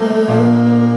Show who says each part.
Speaker 1: love.